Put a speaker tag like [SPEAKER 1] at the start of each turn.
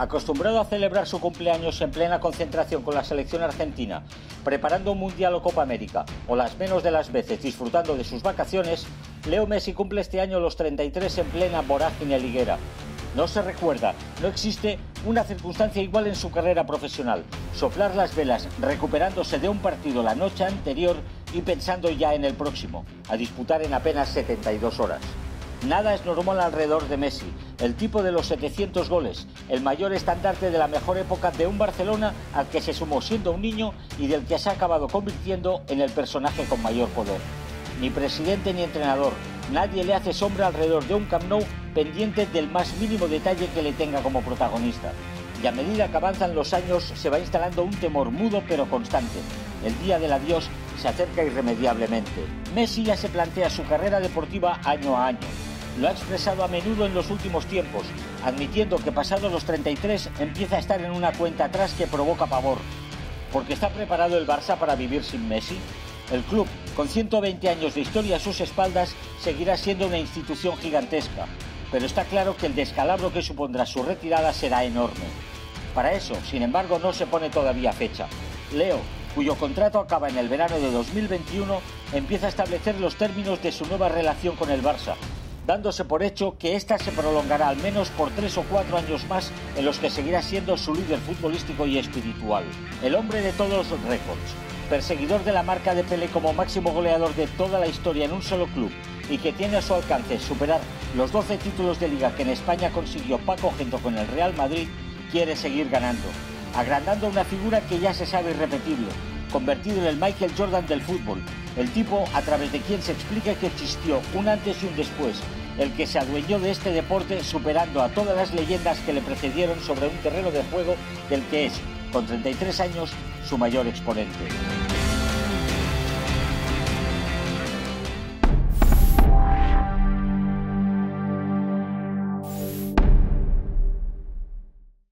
[SPEAKER 1] acostumbrado a celebrar su cumpleaños en plena concentración con la selección argentina, preparando un Mundial o Copa América, o las menos de las veces disfrutando de sus vacaciones, Leo Messi cumple este año los 33 en plena vorágine liguera. No se recuerda, no existe una circunstancia igual en su carrera profesional. Soplar las velas recuperándose de un partido la noche anterior y pensando ya en el próximo, a disputar en apenas 72 horas. Nada es normal alrededor de Messi, el tipo de los 700 goles, el mayor estandarte de la mejor época de un Barcelona al que se sumó siendo un niño y del que se ha acabado convirtiendo en el personaje con mayor poder. Ni presidente ni entrenador, nadie le hace sombra alrededor de un Camp Nou pendiente del más mínimo detalle que le tenga como protagonista. Y a medida que avanzan los años se va instalando un temor mudo pero constante. El día del adiós se acerca irremediablemente. Messi ya se plantea su carrera deportiva año a año lo ha expresado a menudo en los últimos tiempos, admitiendo que pasados los 33 empieza a estar en una cuenta atrás que provoca pavor. Porque está preparado el Barça para vivir sin Messi. El club, con 120 años de historia a sus espaldas, seguirá siendo una institución gigantesca, pero está claro que el descalabro que supondrá su retirada será enorme. Para eso, sin embargo, no se pone todavía fecha. Leo, cuyo contrato acaba en el verano de 2021, empieza a establecer los términos de su nueva relación con el Barça, dándose por hecho que ésta se prolongará al menos por tres o cuatro años más en los que seguirá siendo su líder futbolístico y espiritual. El hombre de todos los récords, perseguidor de la marca de Pelé como máximo goleador de toda la historia en un solo club y que tiene a su alcance superar los 12 títulos de liga que en España consiguió Paco junto con el Real Madrid, quiere seguir ganando, agrandando una figura que ya se sabe irrepetible, convertido en el Michael Jordan del fútbol, el tipo a través de quien se explica que existió un antes y un después, el que se adueñó de este deporte superando a todas las leyendas que le precedieron sobre un terreno de juego del que es, con 33 años, su mayor exponente.